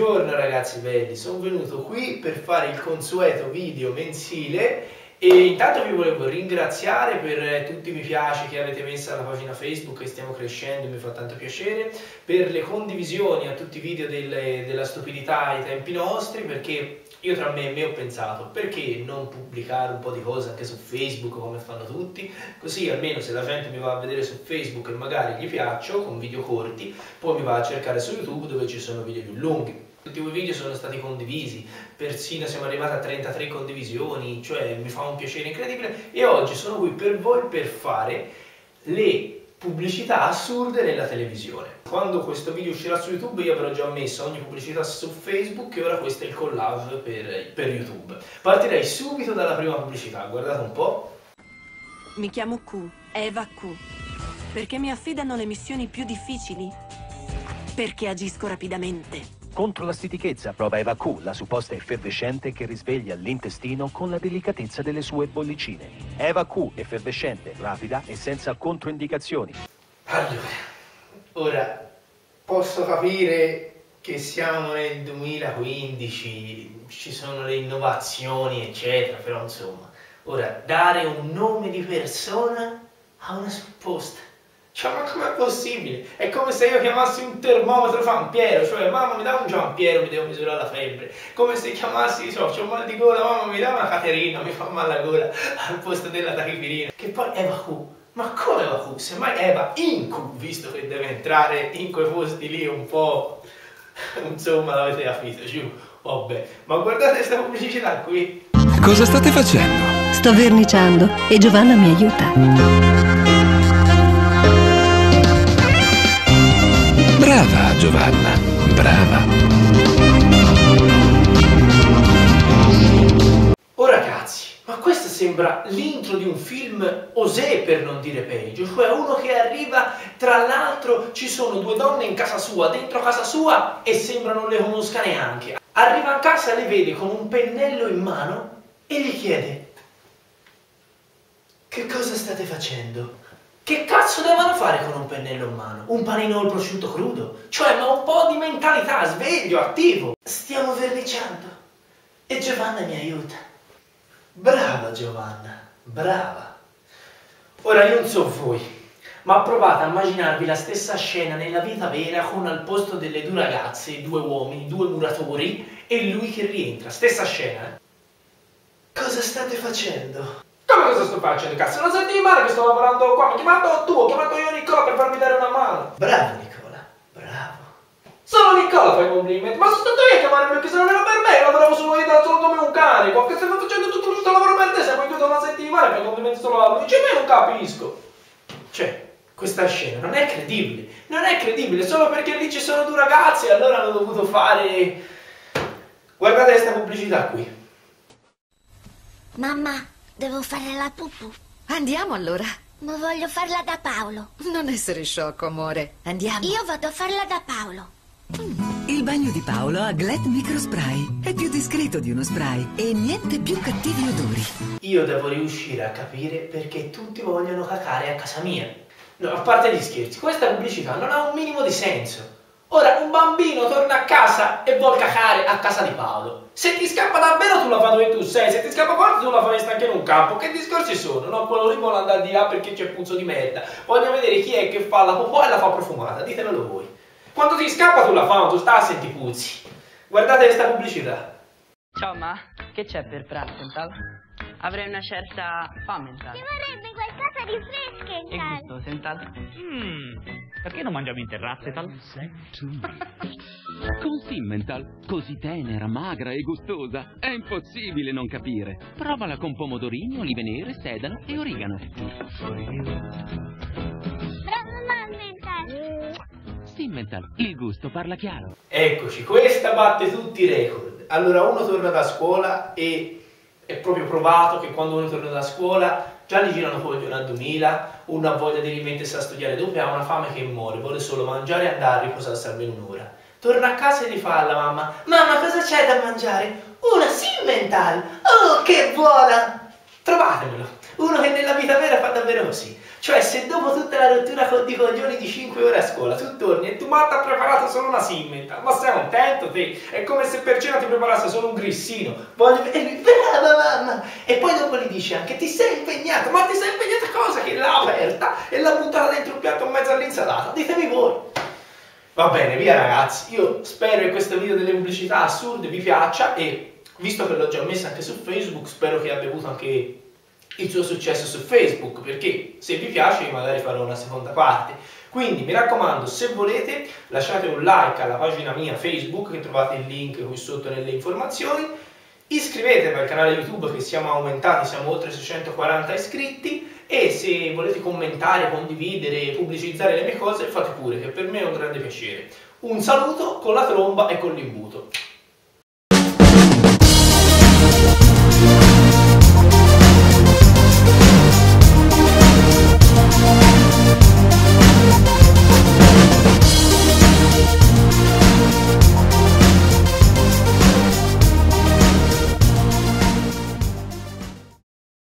Buongiorno ragazzi belli, sono venuto qui per fare il consueto video mensile e intanto vi volevo ringraziare per tutti i mi piace che avete messo alla pagina Facebook che stiamo crescendo, mi fa tanto piacere, per le condivisioni a tutti i video delle, della stupidità ai tempi nostri perché io tra me e me ho pensato perché non pubblicare un po' di cose anche su Facebook come fanno tutti, così almeno se la gente mi va a vedere su Facebook e magari gli piaccio con video corti, poi mi va a cercare su YouTube dove ci sono video più lunghi. Tutti quei video sono stati condivisi, persino siamo arrivati a 33 condivisioni, cioè mi fa un piacere incredibile e oggi sono qui per voi per fare le pubblicità assurde nella televisione. Quando questo video uscirà su YouTube io avrò già messo ogni pubblicità su Facebook e ora questo è il collage per, per YouTube. Partirei subito dalla prima pubblicità, guardate un po'. Mi chiamo Q, Eva Q. Perché mi affidano le missioni più difficili? Perché agisco rapidamente. Contro la stitichezza prova Eva Q, la supposta effervescente che risveglia l'intestino con la delicatezza delle sue bollicine. Eva Q, effervescente, rapida e senza controindicazioni. Allora, ora posso capire che siamo nel 2015, ci sono le innovazioni, eccetera, però insomma, ora dare un nome di persona a una supposta cioè, ma com'è possibile? È come se io chiamassi un termometro Fampiero, cioè mamma mi dà un Giampiero, mi devo misurare la febbre. Come se chiamassi, so, c'ho mal di gola, mamma mi dà una Caterina, mi fa male la gola al posto della tachipirina. Che poi Eva Q, ma come Eva Q? Semmai Eva in Q, visto che deve entrare in quei posti lì un po'... Insomma, l'avete capito, giù. Vabbè, ma guardate questa pubblicità qui. Cosa state facendo? Sto verniciando e Giovanna mi aiuta. Brava Giovanna, brava. Oh ragazzi, ma questa sembra l'intro di un film osè per non dire peggio, cioè uno che arriva, tra l'altro ci sono due donne in casa sua, dentro casa sua e sembra non le conosca neanche. Arriva a casa, le vede con un pennello in mano e gli chiede che cosa state facendo? Che cazzo devono fare con un pennello in mano? Un panino al prosciutto crudo? Cioè, ma un po' di mentalità, sveglio, attivo. Stiamo verniciando. E Giovanna mi aiuta. Brava Giovanna, brava. Ora io non so voi, ma provate a immaginarvi la stessa scena nella vita vera con al posto delle due ragazze, due uomini, due muratori e lui che rientra. Stessa scena, eh? Cosa state facendo? Come cosa sto facendo? Cazzo, non senti male che sto lavorando qua? Mi ho chiamato tu, ho chiamato io Nicola per farmi dare una mano. Bravo Nicola, bravo. Solo Nicola fa i complimenti, ma sono stato io a chiamarmi perché se non era per me, lavoravo solo io da solo come un cane. Che stai facendo tutto questo lavoro per te, se poi tu da una settimana fai complimenti solo a lui. Dice, me non capisco. Cioè, questa scena non è credibile, non è credibile, solo perché lì ci sono due ragazzi e allora hanno dovuto fare... Guardate questa pubblicità qui. Mamma, Devo fare la pupù. Andiamo allora. Ma voglio farla da Paolo. Non essere sciocco, amore. Andiamo. Io vado a farla da Paolo. Mm. Il bagno di Paolo ha Glad Microspray. È più discreto di uno spray e niente più cattivi odori. Io devo riuscire a capire perché tutti vogliono cacare a casa mia. No, a parte gli scherzi, questa pubblicità non ha un minimo di senso. Ora un bambino torna a casa e vuol cacare a casa di Paolo. Se ti scappa davvero tu la fai dove tu sei, se ti scappa fuori tu la faresti anche in un campo. Che discorsi sono? No, quello lì vuole andare di là perché c'è puzzo di merda. Voglio vedere chi è che fa la popò e la fa profumata, ditemelo voi. Quando ti scappa tu la fai, tu stai a senti puzzi. Guardate questa pubblicità. Ciao ma, che c'è per pranzo intanto? Avrei una certa fame intanto. Ci vorrebbe qualcosa di fresco E intanto. gustoso intanto. Mmm, perché non mangiamo in terrazze tal? Con Simmental, così tenera, magra e gustosa, è impossibile non capire. Provala con pomodorini, olive nere, sedano e origano. Simmental, il gusto parla chiaro. Eccoci, questa batte tutti i record. Allora uno torna da scuola e è proprio provato che quando uno torna da scuola già gli girano coglioni a 2000, uno ha voglia di rimettersi a studiare dopo e ha una fame che muore, vuole solo mangiare e andare a riposarsi almeno un'ora. Torna a casa e gli fa alla mamma, mamma cosa c'è da mangiare? Una Simmental! Oh che buona! Trovatemelo. Uno che nella vita vera fa davvero così. Cioè, se dopo tutta la rottura di coglioni di 5 ore a scuola tu torni e tu ma ti ha preparato solo una simmental, ma sei contento te? È come se per cena ti preparasse solo un grissino. Voglio brava mamma! E poi dopo gli dici anche ti sei impegnato, ma ti sei impegnato a cosa? Che l'ha aperta e l'ha buttata dentro un piatto in mezzo all'insalata. Ditemi voi. Va bene, via ragazzi. Io spero che questo video delle pubblicità assurde vi piaccia e visto che l'ho già messa anche su Facebook, spero che abbia avuto anche il suo successo su Facebook, perché se vi piace magari farò una seconda parte. Quindi mi raccomando, se volete lasciate un like alla pagina mia Facebook, che trovate il link qui sotto nelle informazioni, iscrivetevi al canale YouTube che siamo aumentati, siamo oltre 640 iscritti e se volete commentare, condividere, pubblicizzare le mie cose, fate pure, che per me è un grande piacere. Un saluto con la tromba e con l'imbuto.